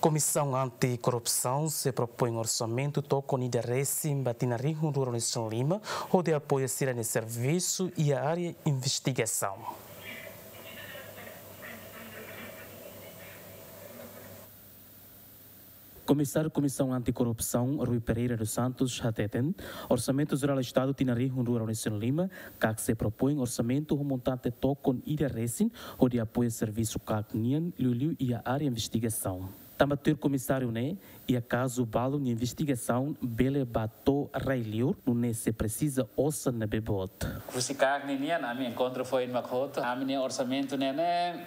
Comissão Anticorrupção se propõe um orçamento toco de recim batina Rio Rural Lima, onde apoia a serviço e a área investigação. Comissário Comissão Anticorrupção, Rui Pereira dos Santos, Hateten, Orçamento Geral do Estado Tinari Hundura Unisson Lima, que se propõe orçamento montante tocon ida recin, onde apoia serviço CACNIAN, Luliu e a área investigação. Também comissário né? E a caso balo de investigação bele bato railiur não se precisa ossa na bebot. Kusi CACNIAN, a minha encontro foi em Makoto, a minha orçamento né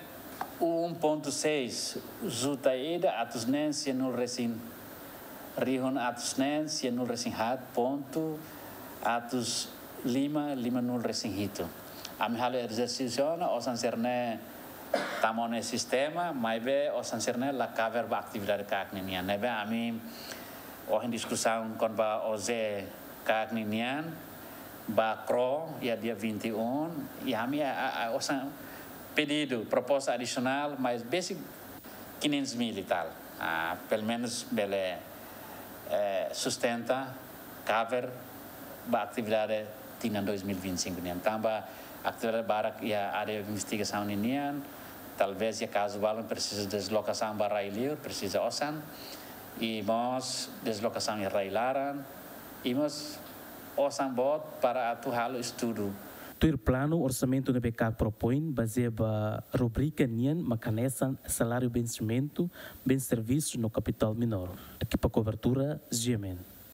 1.6 zutaida atusnensia nul resin rihon atusnensia nul resin hat ponto. Atus lima lima nul resin hito. Ami halo exercício osan serne tamone sistema mas be osan serne la cover ba atividade kakninian nebe ami oh discussão con ba oze kakninian ba cro ya dia 21 e ami osan pedido, proposta adicional, mas basic 500 mil e tal. Ah, pelo menos ele é, sustenta, cover a atividade tinha 2025. Então, a atividade para a área de investigação nian, talvez, caso valem, precisa de deslocação para Railio, precisa OSAN, e nós deslocação em Railaran, e nós OSAN bot para atuar o estudo Tuir plano orçamento do BK propõe baseia rubrica NIAN macanesan salário vencimento bem serviço no capital menor. Aqui para cobertura, GMN.